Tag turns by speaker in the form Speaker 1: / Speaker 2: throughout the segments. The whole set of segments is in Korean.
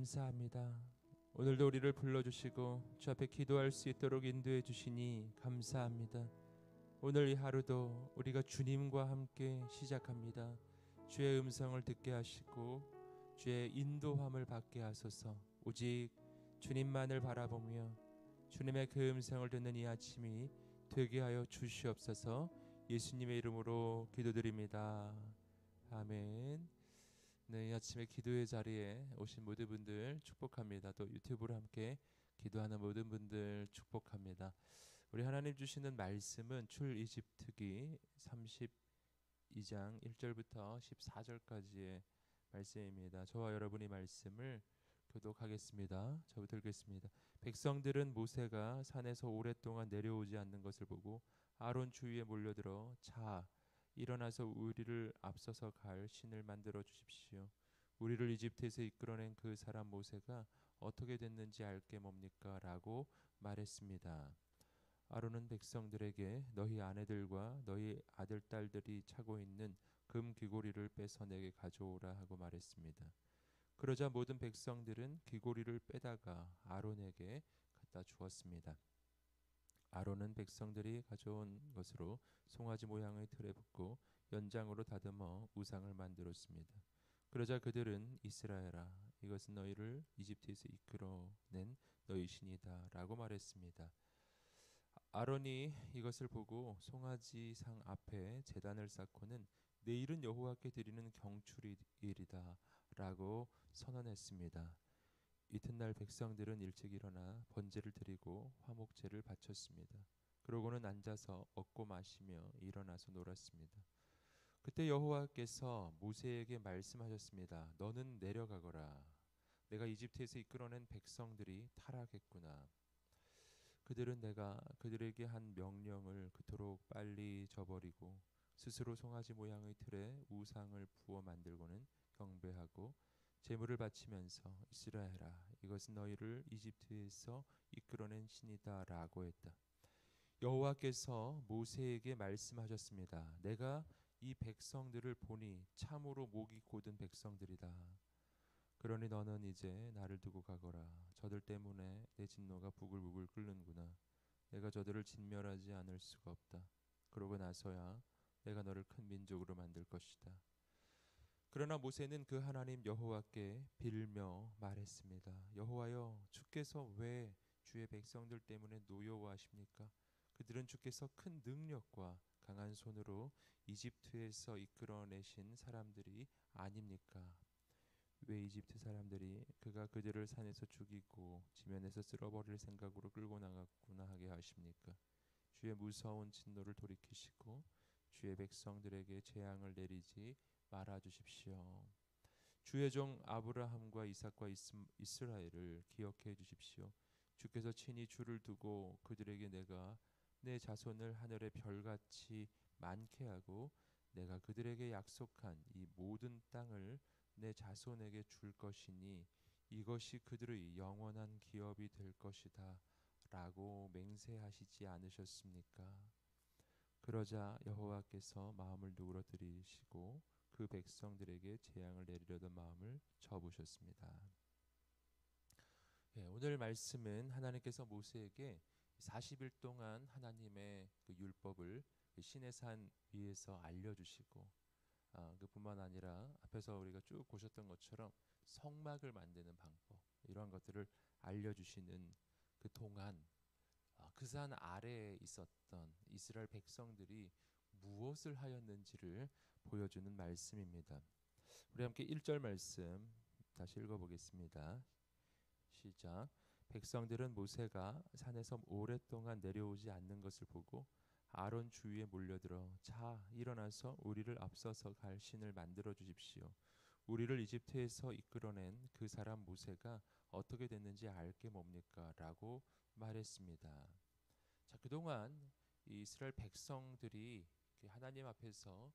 Speaker 1: 감사합니다. 오늘도 우리를 불러주시고 주 앞에 기도할 수 있도록 인도해 주시니 감사합니다. 오늘 이 하루도 우리가 주님과 함께 시작합니다. 주의 음성을 듣게 하시고 주의 인도함을 받게 하소서. 오직 주님만을 바라보며 주님의 그 음성을 듣는 이 아침이 되게 하여 주시옵소서. 예수님의 이름으로 기도드립니다. 아멘. 네, 이 아침에 기도의 자리에 오신 모든 분들 축복합니다. 또 유튜브로 함께 기도하는 모든 분들 축복합니다. 우리 하나님 주시는 말씀은 출 이집트기 32장 1절부터 14절까지의 말씀입니다. 저와 여러분이 말씀을 교독하겠습니다. 저부터 읽겠습니다. 백성들은 모세가 산에서 오랫동안 내려오지 않는 것을 보고 아론 주위에 몰려들어 자 일어나서 우리를 앞서서 갈 신을 만들어 주십시오. 우리를 이집트에서 이끌어낸 그 사람 모세가 어떻게 됐는지 알게 뭡니까?라고 말했습니다. 아론은 백성들에게 너희 아내들과 너희 아들 딸들이 차고 있는 금 귀고리를 빼서 내게 가져오라 하고 말했습니다. 그러자 모든 백성들은 귀고리를 빼다가 아론에게 갖다 주었습니다. 아론은 백성들이 가져온 것으로 송아지 모양의 틀에 붓고 연장으로 다듬어 우상을 만들었습니다. 그러자 그들은 이스라엘아 이것은 너희를 이집트에서 이끌어낸 너희 신이다라고 말했습니다. 아론이 이것을 보고 송아지상 앞에 제단을 쌓고는 내일은 여호와께 드리는 경출일이다라고 선언했습니다. 이튿날 백성들은 일찍 일어나 번제를 드리고 화목제를 바쳤습니다. 그러고는 앉아서 먹고 마시며 일어나서 놀았습니다. 그때 여호와께서 모세에게 말씀하셨습니다. 너는 내려가거라. 내가 이집트에서 이끌어낸 백성들이 타락했구나. 그들은 내가 그들에게 한 명령을 그토록 빨리 저버리고 스스로 송아지 모양의 틀에 우상을 부어 만들고는 경배하고 제물을 바치면서 이스라엘아 이것은 너희를 이집트에서 이끌어낸 신이다라고 했다. 여호와께서 모세에게 말씀하셨습니다. 내가 이 백성들을 보니 참으로 목이 곧은 백성들이다. 그러니 너는 이제 나를 두고 가거라. 저들 때문에 내 진노가 부글부글 끓는구나. 내가 저들을 진멸하지 않을 수가 없다. 그러고 나서야 내가 너를 큰 민족으로 만들 것이다. 그러나 모세는 그 하나님 여호와께 빌며 말했습니다. 여호와여, 주께서 왜 주의 백성들 때문에 노여워하십니까? 그들은 주께서 큰 능력과 강한 손으로 이집트에서 이끌어내신 사람들이 아닙니까? 왜 이집트 사람들이 그가 그들을 산에서 죽이고 지면에서 쓸어버릴 생각으로 끌고 나갔구나 하게 하십니까? 주의 무서운 진노를 돌이키시고 주의 백성들에게 재앙을 내리지 말아 주십시오. 주의 종 아브라함과 이삭과 이스라엘을 기억해 주십시오. 주께서 친히 주를 두고 그들에게 내가 내 자손을 하늘의 별같이 많게 하고 내가 그들에게 약속한 이 모든 땅을 내 자손에게 줄 것이니 이것이 그들의 영원한 기업이 될 것이다 라고 맹세하시지 않으셨습니까? 그러자 여호와께서 마음을 누그러뜨리시고 그 백성들에게 재앙을 내리려던 마음을 접으셨습니다. 예, 오늘 말씀은 하나님께서 모세에게 40일 동안 하나님의 그 율법을 그 신의 산 위에서 알려주시고 아, 그뿐만 아니라 앞에서 우리가 쭉 보셨던 것처럼 성막을 만드는 방법 이러한 것들을 알려주시는 그 동안 아, 그산 아래에 있었던 이스라엘 백성들이 무엇을 하였는지를 보여주는 말씀입니다. 우리 함께 1절 말씀 다시 읽어보겠습니다. 시작. 백성들은 모세가 산에서 오랫동안 내려오지 않는 것을 보고 아론 주위에 몰려들어 자 일어나서 우리를 앞서서 갈 신을 만들어 주십시오. 우리를 이집트에서 이끌어낸 그 사람 모세가 어떻게 됐는지 알게 뭡니까?라고 말했습니다. 자 그동안 이스라엘 백성들이 하나님 앞에서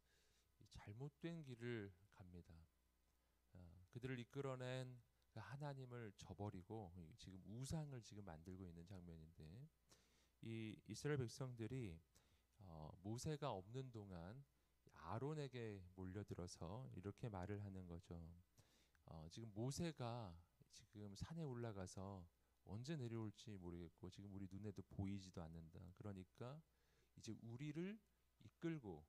Speaker 1: 잘못된 길을 갑니다. 어, 그들을 이끌어낸 그 하나님을 저버리고 지금 우상을 지금 만들고 있는 장면인데 이 이스라엘 백성들이 어, 모세가 없는 동안 아론에게 몰려들어서 이렇게 말을 하는 거죠. 어, 지금 모세가 지금 산에 올라가서 언제 내려올지 모르겠고 지금 우리 눈에도 보이지도 않는다. 그러니까 이제 우리를 이끌고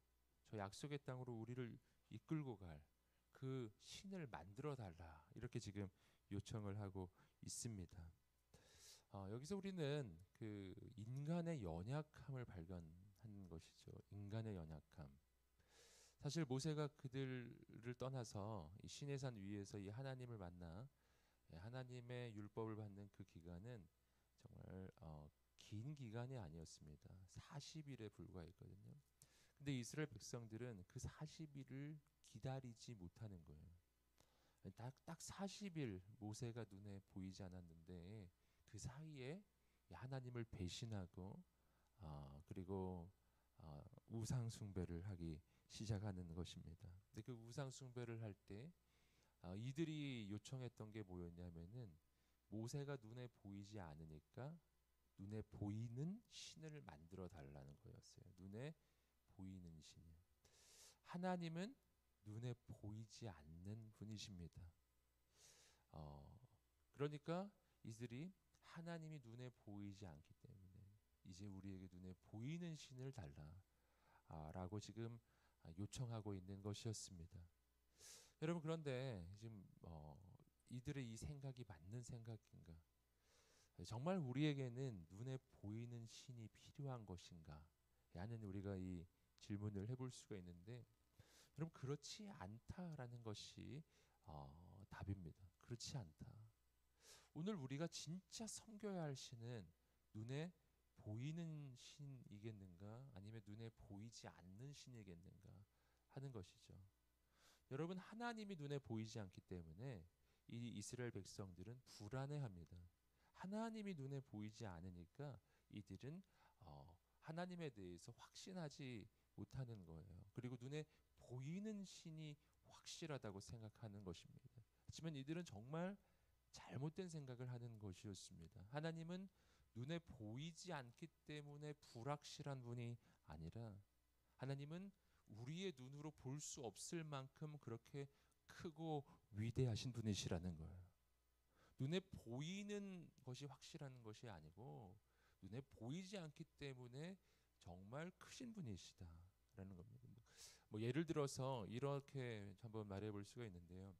Speaker 1: 저 약속의 땅으로 우리를 이끌고 갈 그 신을 만들어 달라 이렇게 지금 요청을 하고 있습니다. 어, 여기서 우리는 그 인간의 연약함을 발견하는 것이죠. 인간의 연약함. 사실 모세가 그들을 떠나서 이 시내산 위에서 이 하나님을 만나 예, 하나님의 율법을 받는 그 기간은 정말 어, 긴 기간이 아니었습니다. 40일에 불과했거든요. 근데 이스라엘 백성들은 그 40일을 기다리지 못하는 거예요. 딱, 딱 40일 모세가 눈에 보이지 않았는데 그 사이에 하나님을 배신하고 어, 그리고 어, 우상 숭배를 하기 시작하는 것입니다. 근데 그 우상 숭배를 할때 어, 이들이 요청했던 게 뭐였냐면은 모세가 눈에 보이지 않으니까 눈에 보이는 신을 만들어 달라는 거였어요. 눈에 보이는 신이요. 하나님은 눈에 보이지 않는 분이십니다. 어, 그러니까 이들이 하나님이 눈에 보이지 않기 때문에 이제 우리에게 눈에 보이는 신을 달라라고 지금 요청하고 있는 것이었습니다. 여러분 그런데 지금 어, 이들의 이 생각이 맞는 생각인가? 정말 우리에게는 눈에 보이는 신이 필요한 것인가? 라는 우리가 이 질문을 해볼 수가 있는데 여러분 그렇지 않다라는 것이 어, 답입니다. 그렇지 않다. 오늘 우리가 진짜 섬겨야 할 신은 눈에 보이는 신이겠는가 아니면 눈에 보이지 않는 신이겠는가 하는 것이죠. 여러분 하나님이 눈에 보이지 않기 때문에 이 이스라엘 백성들은 불안해합니다. 하나님이 눈에 보이지 않으니까 이들은 어, 하나님에 대해서 확신하지 못하는 거예요. 그리고 눈에 보이는 신이 확실하다고 생각하는 것입니다. 하지만 이들은 정말 잘못된 생각을 하는 것이었습니다. 하나님은 눈에 보이지 않기 때문에 불확실한 분이 아니라 하나님은 우리의 눈으로 볼 수 없을 만큼 그렇게 크고 위대하신 분이시라는 거예요. 눈에 보이는 것이 확실한 것이 아니고 눈에 보이지 않기 때문에 정말 크신 분이시다 라는 겁니다. 뭐 예를 들어서 이렇게 한번 말해 볼 수가 있는데요.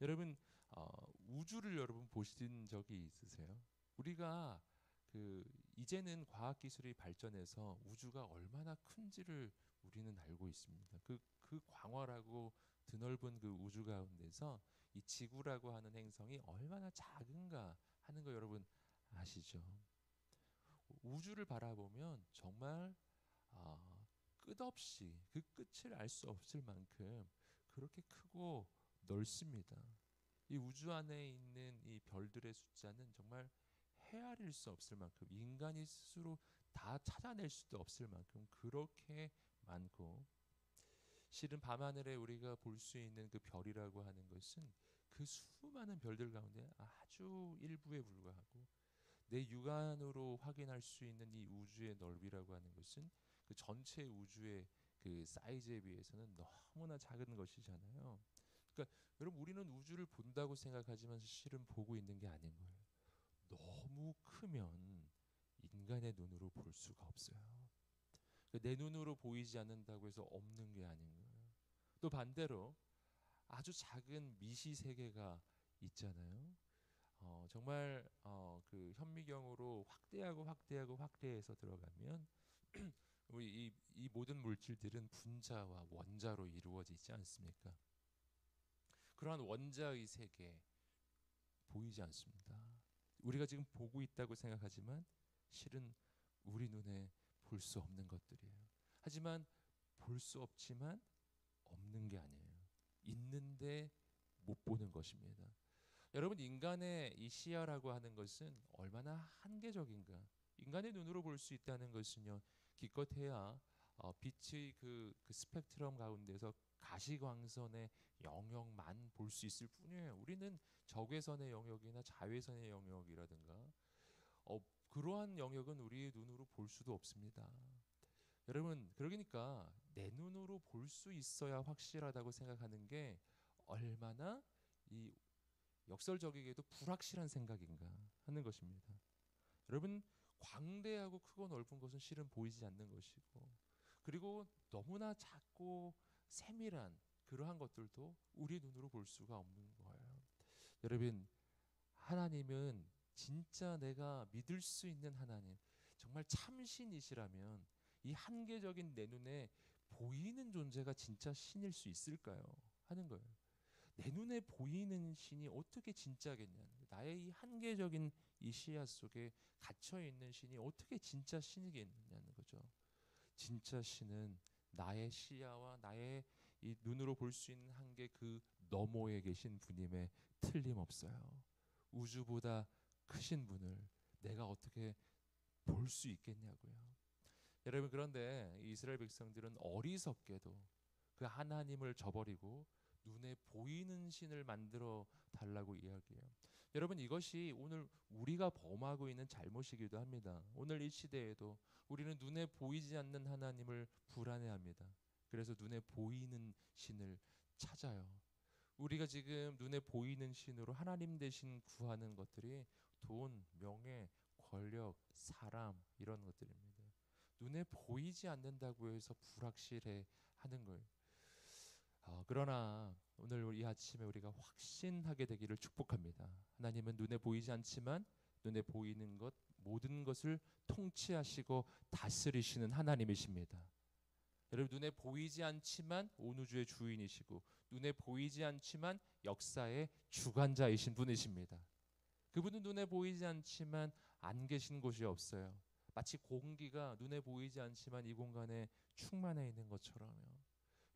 Speaker 1: 여러분 어, 우주를 여러분 보신 적이 있으세요? 우리가 그 이제는 과학 기술이 발전해서 우주가 얼마나 큰지를 우리는 알고 있습니다. 그, 그 광활하고 드넓은 그 우주 가운데서 이 지구라고 하는 행성이 얼마나 작은가 하는 거 여러분 아시죠? 우주를 바라보면 정말 어, 끝없이 그 끝을 알 수 없을 만큼 그렇게 크고 넓습니다. 이 우주 안에 있는 이 별들의 숫자는 정말 헤아릴 수 없을 만큼 인간이 스스로 다 찾아낼 수도 없을 만큼 그렇게 많고 실은 밤하늘에 우리가 볼 수 있는 그 별이라고 하는 것은 그 수많은 별들 가운데 아주 일부에 불과하고 내 육안으로 확인할 수 있는 이 우주의 넓이라고 하는 것은 그 전체 우주의 그 사이즈에 비해서는 너무나 작은 것이잖아요. 그러니까 여러분 우리는 우주를 본다고 생각하지만 실은 보고 있는 게 아닌 거예요. 너무 크면 인간의 눈으로 볼 수가 없어요. 그내 눈으로 보이지 않는다고 해서 없는 게 아닌 거예요. 또 반대로 아주 작은 미시 세계가 있잖아요. 어, 정말 어, 그 현미경으로 확대하고 확대하고 확대해서 들어가면 우리 이, 이 모든 물질들은 분자와 원자로 이루어지지 않습니까? 그러한 원자의 세계 보이지 않습니다. 우리가 지금 보고 있다고 생각하지만 실은 우리 눈에 볼 수 없는 것들이에요. 하지만 볼 수 없지만 없는 게 아니에요. 있는데 못 보는 것입니다. 여러분 인간의 이 시야라고 하는 것은 얼마나 한계적인가? 인간의 눈으로 볼 수 있다는 것은요. 기껏해야 어, 빛의 그, 그 스펙트럼 가운데서 가시광선의 영역만 볼 수 있을 뿐이에요. 우리는 적외선의 영역이나 자외선의 영역이라든가 어, 그러한 영역은 우리의 눈으로 볼 수도 없습니다. 여러분 그러니까 내 눈으로 볼 수 있어야 확실하다고 생각하는 게 얼마나 이 역설적이게도 불확실한 생각인가 하는 것입니다. 여러분 광대하고 크고 넓은 것은 실은 보이지 않는 것이고 그리고 너무나 작고 세밀한 그러한 것들도 우리 눈으로 볼 수가 없는 거예요. 여러분 하나님은 진짜 내가 믿을 수 있는 하나님 정말 참신이시라면 이 한계적인 내 눈에 보이는 존재가 진짜 신일 수 있을까요? 하는 거예요. 내 눈에 보이는 신이 어떻게 진짜겠냐? 나의 이 한계적인 이 시야 속에 갇혀 있는 신이 어떻게 진짜 신이겠냐는 거죠. 진짜 신은 나의 시야와 나의 이 눈으로 볼 수 있는 한계 그 너머에 계신 분임에 틀림없어요. 우주보다 크신 분을 내가 어떻게 볼 수 있겠냐고요. 여러분 그런데 이스라엘 백성들은 어리석게도 그 하나님을 저버리고 눈에 보이는 신을 만들어 달라고 이야기해요. 여러분 이것이 오늘 우리가 범하고 있는 잘못이기도 합니다. 오늘 이 시대에도 우리는 눈에 보이지 않는 하나님을 불안해합니다. 그래서 눈에 보이는 신을 찾아요. 우리가 지금 눈에 보이는 신으로 하나님 대신 구하는 것들이 돈, 명예, 권력, 사람 이런 것들입니다. 눈에 보이지 않는다고 해서 불확실해 하는 거예요. 어, 그러나 오늘 이 아침에 우리가 확신하게 되기를 축복합니다. 하나님은 눈에 보이지 않지만 눈에 보이는 것 모든 것을 통치하시고 다스리시는 하나님이십니다. 여러분 눈에 보이지 않지만 온 우주의 주인이시고 눈에 보이지 않지만 역사의 주관자이신 분이십니다. 그분은 눈에 보이지 않지만 안 계신 곳이 없어요. 마치 공기가 눈에 보이지 않지만 이 공간에 충만해 있는 것처럼요.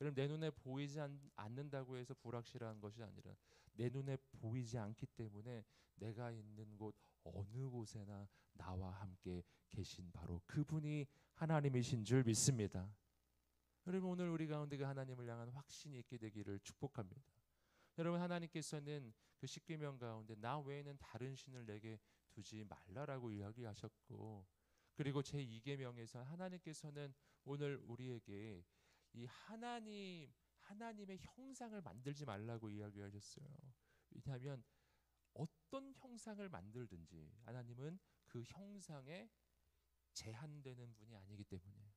Speaker 1: 여러분 내 눈에 보이지 않, 않는다고 해서 불확실한 것이 아니라 내 눈에 보이지 않기 때문에 내가 있는 곳 어느 곳에나 나와 함께 계신 바로 그분이 하나님이신 줄 믿습니다. 여러분 오늘 우리 가운데 그 하나님을 향한 확신이 있게 되기를 축복합니다. 여러분 하나님께서는 그 십계명 가운데 나 외에는 다른 신을 내게 두지 말라라고 이야기하셨고 그리고 제 2계명에서 하나님께서는 오늘 우리에게 이 하나님 하나님의 형상을 만들지 말라고 이야기하셨어요. 왜냐하면 어떤 형상을 만들든지 하나님은 그 형상에 제한되는 분이 아니기 때문에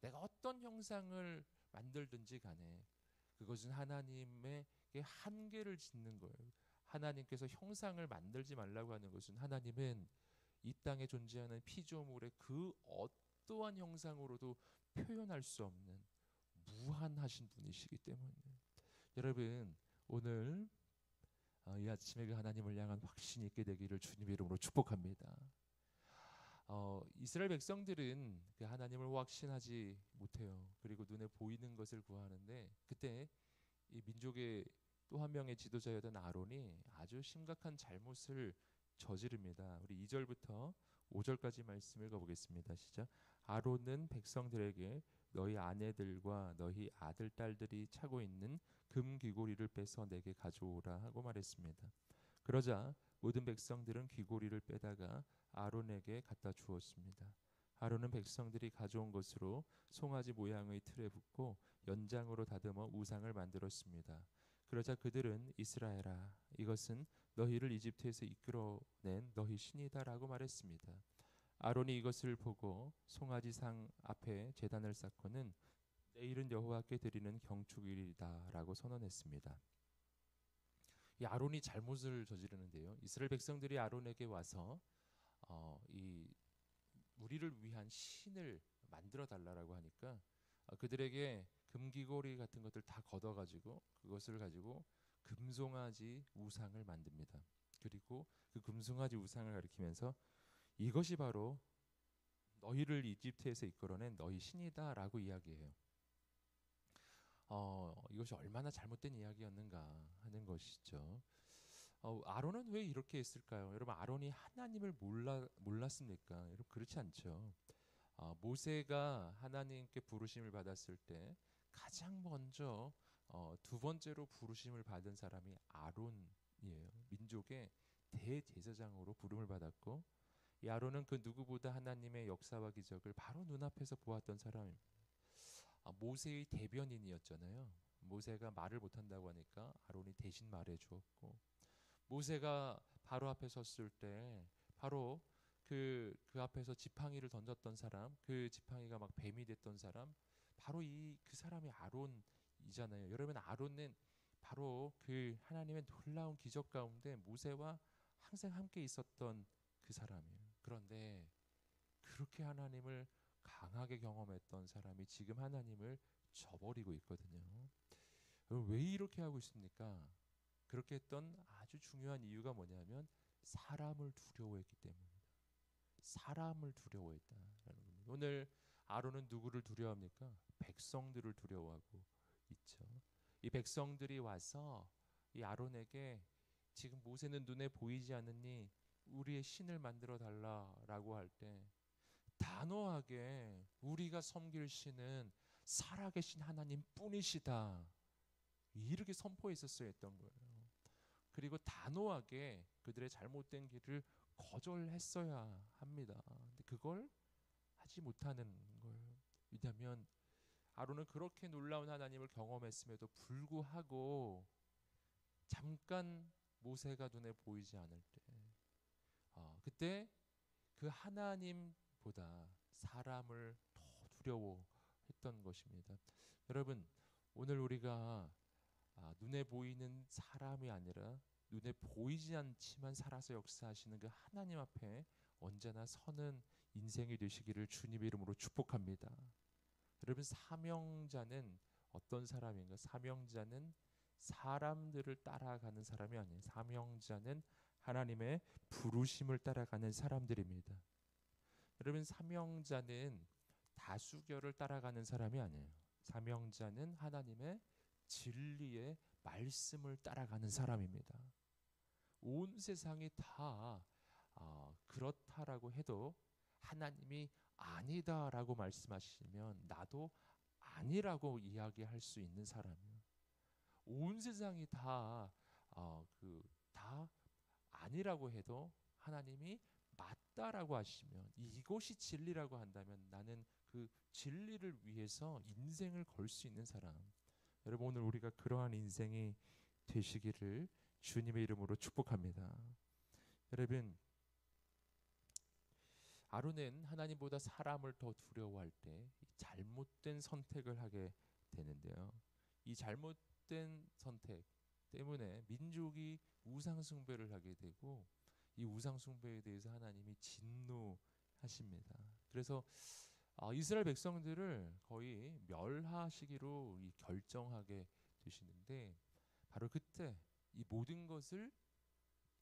Speaker 1: 내가 어떤 형상을 만들든지 간에 그것은 하나님의 한계를 짓는 거예요. 하나님께서 형상을 만들지 말라고 하는 것은 하나님은 이 땅에 존재하는 피조물의 그 어떠한 형상으로도 표현할 수 없는 무한하신 분이시기 때문에 여러분 오늘 어, 이 아침에 그 하나님을 향한 확신이 있게 되기를 주님 이름으로 축복합니다. 어, 이스라엘 백성들은 그 하나님을 확신하지 못해요. 그리고 눈에 보이는 것을 구하는데 그때 이 민족의 또 한 명의 지도자였던 아론이 아주 심각한 잘못을 저지릅니다. 우리 2절부터 5절까지 말씀 읽어보겠습니다. 시작. 아론은 백성들에게 너희 아내들과 너희 아들 딸들이 차고 있는 금 귀고리를 빼서 내게 가져오라 하고 말했습니다. 그러자 모든 백성들은 귀고리를 빼다가 아론에게 갖다 주었습니다. 아론은 백성들이 가져온 것으로 송아지 모양의 틀에 붓고 연장으로 다듬어 우상을 만들었습니다. 그러자 그들은 이스라엘아 이것은 너희를 이집트에서 이끌어낸 너희 신이다라고 말했습니다. 아론이 이것을 보고 송아지상 앞에 제단을 쌓고는 내일은 여호와께 드리는 경축일이다라고 선언했습니다. 이 아론이 잘못을 저지르는데요. 이스라엘 백성들이 아론에게 와서 어, 이 우리를 위한 신을 만들어 달라라고 하니까 어, 그들에게 금기고리 같은 것들 다 걷어 가지고 그것을 가지고 금송아지 우상을 만듭니다. 그리고 그 금송아지 우상을 가리키면서 이것이 바로 너희를 이집트에서 이끌어낸 너희 신이다라고 이야기해요. 어, 이것이 얼마나 잘못된 이야기였는가 하는 것이죠. 어, 아론은 왜 이렇게 했을까요? 여러분 아론이 하나님을 몰라 몰랐습니까? 여러분 그렇지 않죠. 어, 모세가 하나님께 부르심을 받았을 때 가장 먼저 어, 두 번째로 부르심을 받은 사람이 아론이에요. 민족의 대제사장으로 부름을 받았고 이 아론은 그 누구보다 하나님의 역사와 기적을 바로 눈앞에서 보았던 사람입니다. 아, 모세의 대변인이었잖아요. 모세가 말을 못한다고 하니까 아론이 대신 말해 주었고 모세가 바로 앞에 섰을 때 바로 그, 그 앞에서 지팡이를 던졌던 사람, 그 지팡이가 막 뱀이 됐던 사람, 바로 이 그 사람이 아론이잖아요. 여러분 아론은 바로 그 하나님의 놀라운 기적 가운데 모세와 항상 함께 있었던 그 사람이에요. 그런데 그렇게 하나님을 강하게 경험했던 사람이 지금 하나님을 저버리고 있거든요. 왜 이렇게 하고 있습니까? 그렇게 했던 아주 중요한 이유가 뭐냐면 사람을 두려워했기 때문입니다. 사람을 두려워했다라는 겁니다. 오늘 아론은 누구를 두려워합니까? 백성들을 두려워하고 있죠. 이 백성들이 와서 이 아론에게 지금 모세는 눈에 보이지 않느니 우리의 신을 만들어 달라라고 할 때 단호하게 우리가 섬길 신은 살아계신 하나님 뿐이시다. 이렇게 선포했었어야 했던 거예요. 그리고 단호하게 그들의 잘못된 길을 거절했어야 합니다. 근데 그걸 하지 못하는 거예요. 왜냐하면 아론은 그렇게 놀라운 하나님을 경험했음에도 불구하고 잠깐 모세가 눈에 보이지 않을 때, 어, 그때 그 하나님보다 사람을 더 두려워했던 것입니다. 여러분, 오늘 우리가 아, 눈에 보이는 사람이 아니라 눈에 보이지 않지만 살아서 역사하시는 그 하나님 앞에 언제나 서는 인생이 되시기를 주님 이름으로 축복합니다. 여러분 사명자는 어떤 사람인가? 사명자는 사람들을 따라가는 사람이 아니에요. 사명자는 하나님의 부르심을 따라가는 사람들입니다. 여러분 사명자는 다수결을 따라가는 사람이 아니에요. 사명자는 하나님의 진리의 말씀을 따라가는 사람입니다. 온 세상이 다 어, 그렇다라고 해도 하나님이 아니다라고 말씀하시면 나도 아니라고 이야기할 수 있는 사람이요. 온 세상이 다 어, 그다 아니라고 해도 하나님이 맞다라고 하시면 이것이 진리라고 한다면 나는 그 진리를 위해서 인생을 걸 수 있는 사람. 여러분 오늘 우리가 그러한 인생이 되시기를 주님의 이름으로 축복합니다. 여러분 아론은 하나님보다 사람을 더 두려워할 때 잘못된 선택을 하게 되는데요. 이 잘못된 선택 때문에 민족이 우상 숭배를 하게 되고 이 우상 숭배에 대해서 하나님이 진노하십니다. 그래서 어, 이스라엘 백성들을 거의 멸하시기로 결정하게 되시는데 바로 그때 이 모든 것을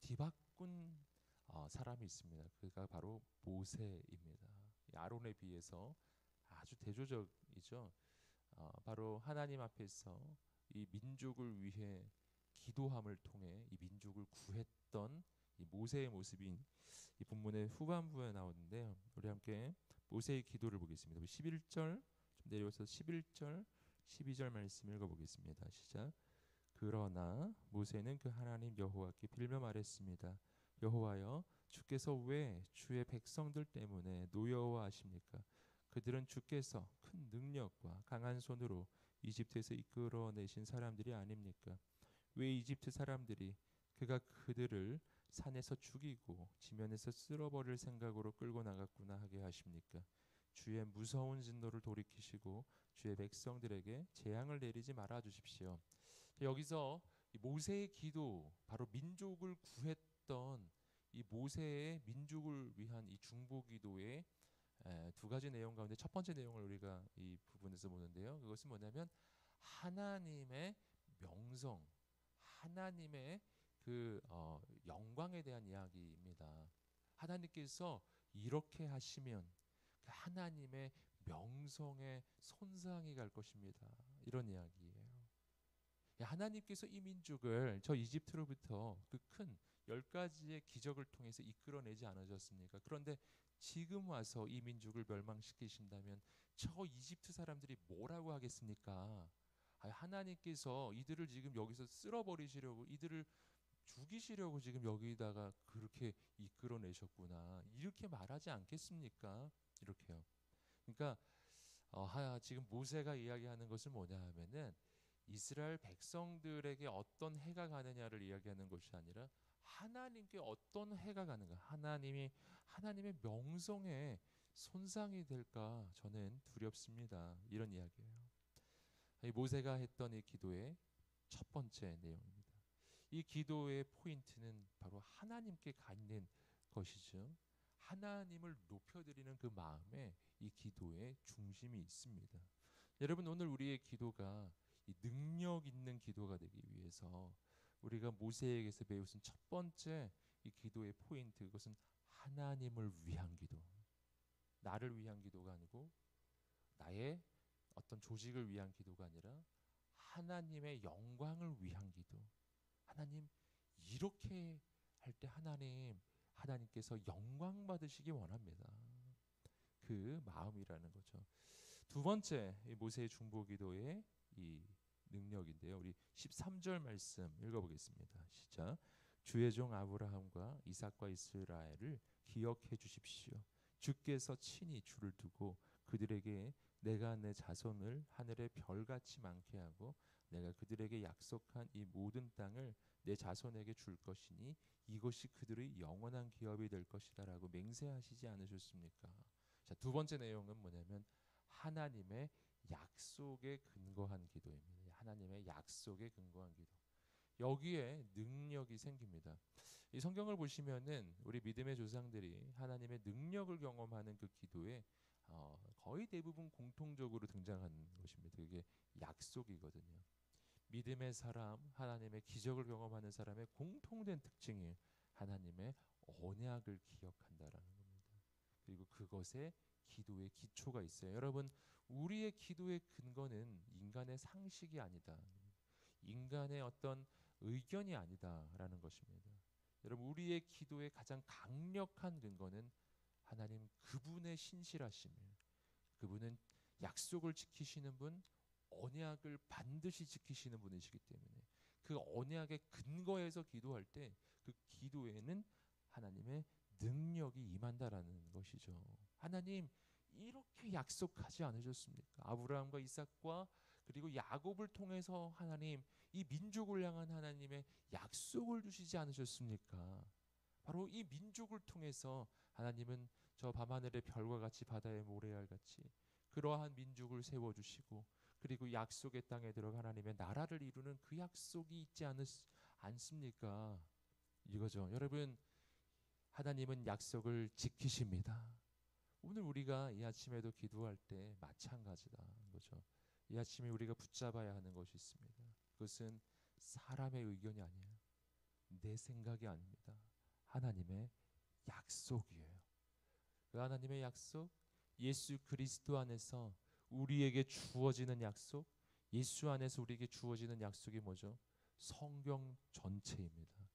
Speaker 1: 뒤바꾼 어, 사람이 있습니다. 그가 바로 모세입니다. 아론에 비해서 아주 대조적이죠. 어, 바로 하나님 앞에서 이 민족을 위해 기도함을 통해 이 민족을 구했던 이 모세의 모습이 이 본문의 후반부에 나오는데요. 우리 함께 모세의 기도를 보겠습니다. 11절 좀 내려서 11절 12절 말씀 읽어보겠습니다. 시작. 그러나 모세는 그 하나님 여호와께 빌며 말했습니다. 여호와여 주께서 왜 주의 백성들 때문에 노여워하십니까? 그들은 주께서 큰 능력과 강한 손으로 이집트에서 이끌어내신 사람들이 아닙니까? 왜 이집트 사람들이 그가 그들을 산에서 죽이고 지면에서 쓸어버릴 생각으로 끌고 나갔구나 하게 하십니까? 주의 무서운 진노를 돌이키시고 주의 백성들에게 재앙을 내리지 말아 주십시오. 여기서 모세의 기도 바로 민족을 구했던 이 모세의 민족을 위한 이 중보 기도의 두 가지 내용 가운데 첫 번째 내용을 우리가 이 부분에서 보는데요. 그것은 뭐냐면 하나님의 명성, 하나님의 그 어, 영광에 대한 이야기입니다. 하나님께서 이렇게 하시면 그 하나님의 명성에 손상이 갈 것입니다. 이런 이야기예요. 하나님께서 이 민족을 저 이집트로부터 그 큰 열 가지의 기적을 통해서 이끌어내지 않으셨습니까? 그런데 지금 와서 이 민족을 멸망시키신다면 저 이집트 사람들이 뭐라고 하겠습니까? 하나님께서 이들을 지금 여기서 쓸어버리시려고 이들을 죽이시려고 지금 여기다가 그렇게 이끌어내셨구나 이렇게 말하지 않겠습니까? 이렇게요. 그러니까 어, 하, 지금 모세가 이야기하는 것은 뭐냐 하면은 이스라엘 백성들에게 어떤 해가 가느냐를 이야기하는 것이 아니라 하나님께 어떤 해가 가는가? 하나님이 하나님의 명성에 손상이 될까? 저는 두렵습니다. 이런 이야기예요. 이 모세가 했던 이 기도의 첫 번째 내용입니다. 이 기도의 포인트는 바로 하나님께 가 있는 것이죠. 하나님을 높여드리는 그 마음에 이 기도의 중심이 있습니다. 여러분 오늘 우리의 기도가 이 능력 있는 기도가 되기 위해서 우리가 모세에게서 배우신 첫 번째 이 기도의 포인트 그것은 하나님을 위한 기도. 나를 위한 기도가 아니고 나의 어떤 조직을 위한 기도가 아니라 하나님의 영광을 위한 기도. 하나님 이렇게 할 때 하나님 하나님께서 영광 받으시기 원합니다. 그 마음이라는 거죠. 두 번째 모세의 중보 기도의 이 능력인데요. 우리 13절 말씀 읽어보겠습니다. 시작. 주의 종 아브라함과 이삭과 이스라엘을 기억해 주십시오. 주께서 친히 주를 두고 그들에게 내가 내 자손을 하늘의 별같이 많게 하고 내가 그들에게 약속한 이 모든 땅을 내 자손에게 줄 것이니 이것이 그들의 영원한 기업이 될 것이다라고 맹세하시지 않으셨습니까? 자, 두 번째 내용은 뭐냐면 하나님의 약속에 근거한 기도입니다. 하나님의 약속에 근거한 기도. 여기에 능력이 생깁니다. 이 성경을 보시면은 우리 믿음의 조상들이 하나님의 능력을 경험하는 그 기도에 어, 거의 대부분 공통적으로 등장하는 것입니다. 그게 약속이거든요. 믿음의 사람, 하나님의 기적을 경험하는 사람의 공통된 특징이 하나님의 언약을 기억한다라는 겁니다. 그리고 그것에 기도의 기초가 있어요. 여러분, 우리의 기도의 근거는 인간의 상식이 아니다. 인간의 어떤 의견이 아니다라는 것입니다. 여러분, 우리의 기도의 가장 강력한 근거는 하나님 그분의 신실하심이에요. 그분은 약속을 지키시는 분, 언약을 반드시 지키시는 분이시기 때문에 그 언약의 근거에서 기도할 때 그 기도에는 하나님의 능력이 임한다라는 것이죠. 하나님 이렇게 약속하지 않으셨습니까? 아브라함과 이삭과 그리고 야곱을 통해서 하나님 이 민족을 향한 하나님의 약속을 주시지 않으셨습니까? 바로 이 민족을 통해서 하나님은 저 밤하늘의 별과 같이 바다의 모래알 같이 그러한 민족을 세워 주시고 그리고 약속의 땅에 들어가 하나님의 나라를 이루는 그 약속이 있지 않, 않습니까? 이거죠. 여러분 하나님은 약속을 지키십니다. 오늘 우리가 이 아침에도 기도할 때 마찬가지다 거죠. 이 아침에 우리가 붙잡아야 하는 것이 있습니다. 그것은 사람의 의견이 아니에요. 내 생각이 아닙니다. 하나님의 약속이에요. 그 하나님의 약속, 예수 그리스도 안에서 우리에게 주어지는 약속, 예수 안에서 우리에게 주어지는 약속이 뭐죠? 성경 전체입니다.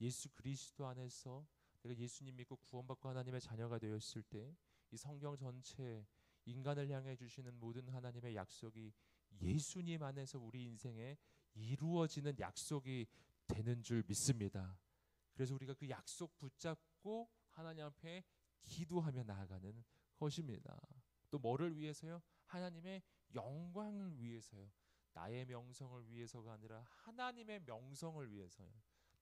Speaker 1: 예수 그리스도 안에서 내가 예수님 믿고 구원받고 하나님의 자녀가 되었을 때 이 성경 전체 인간을 향해 주시는 모든 하나님의 약속이 예수님 안에서 우리 인생에 이루어지는 약속이 되는 줄 믿습니다. 그래서 우리가 그 약속 붙잡고 하나님 앞에 기도하며 나아가는 것입니다. 또 뭐를 위해서요? 하나님의 영광을 위해서요. 나의 명성을 위해서가 아니라 하나님의 명성을 위해서요.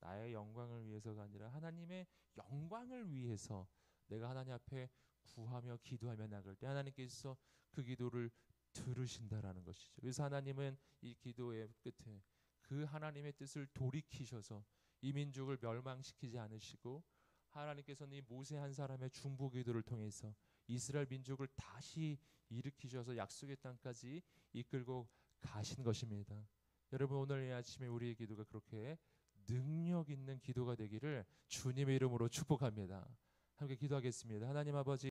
Speaker 1: 나의 영광을 위해서가 아니라 하나님의 영광을 위해서 내가 하나님 앞에 구하며 기도하며 나갈 때 하나님께서 그 기도를 들으신다라는 것이죠. 그래서 하나님은 이 기도의 끝에 그 하나님의 뜻을 돌이키셔서 이 민족을 멸망시키지 않으시고 하나님께서는 이 모세 한 사람의 중보 기도를 통해서 이스라엘 민족을 다시 일으키셔서 약속의 땅까지 이끌고 가신 것입니다. 여러분 오늘 이 아침에 우리의 기도가 그렇게 능력 있는 기도가 되기를 주님의 이름으로 축복합니다. 함께 기도하겠습니다. 하나님 아버지